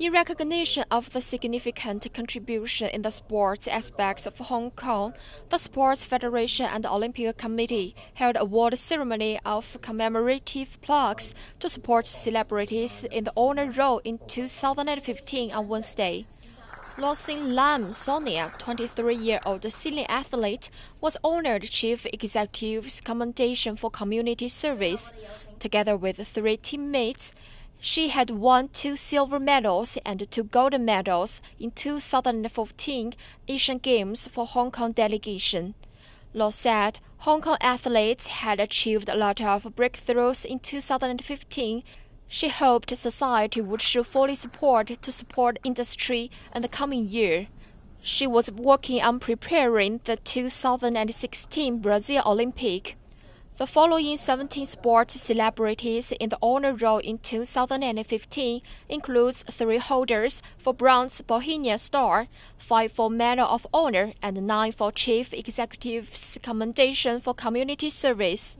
In recognition of the significant contribution in the sports aspects of Hong Kong, the Sports Federation and Olympic Committee held a award ceremony of commemorative plaques to support celebrities in the honor roll in 2015 on Wednesday. Law Sin Lam Sonia, 23-year-old senior athlete, was honored Chief Executive's Commendation for Community Service. Together with three teammates, she had won two silver medals and two gold medals in 2014 Asian Games for Hong Kong delegation. Law said Hong Kong athletes had achieved a lot of breakthroughs in 2015. She hoped society would show fully support to support industry in the coming year. She was working on preparing the 2016 Brazil Olympic. The following 17 sports celebrities in the honor roll in 2015 includes three holders for Bronze Bauhinia Star, five for Medal of Honor, and nine for Chief Executive's Commendation for Community Service.